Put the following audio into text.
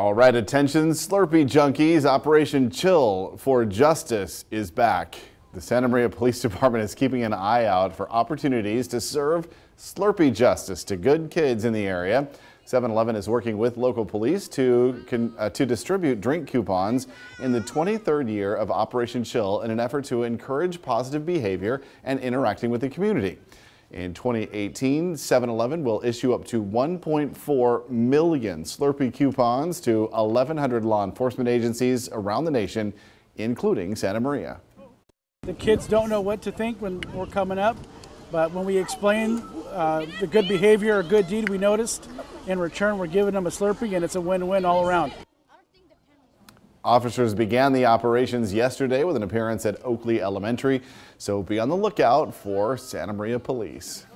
All right, attention Slurpee junkies. Operation Chill for Justice is back. The Santa Maria Police Department is keeping an eye out for opportunities to serve Slurpee justice to good kids in the area. 7-Eleven is working with local police to, uh, to distribute drink coupons in the 23rd year of Operation Chill in an effort to encourage positive behavior and interacting with the community. In 2018, 7-Eleven will issue up to 1.4 million Slurpee coupons to 1,100 law enforcement agencies around the nation, including Santa Maria. The kids don't know what to think when we're coming up, but when we explain uh, the good behavior or good deed we noticed, in return we're giving them a Slurpee and it's a win-win all around. Officers began the operations yesterday with an appearance at Oakley Elementary, so be on the lookout for Santa Maria Police.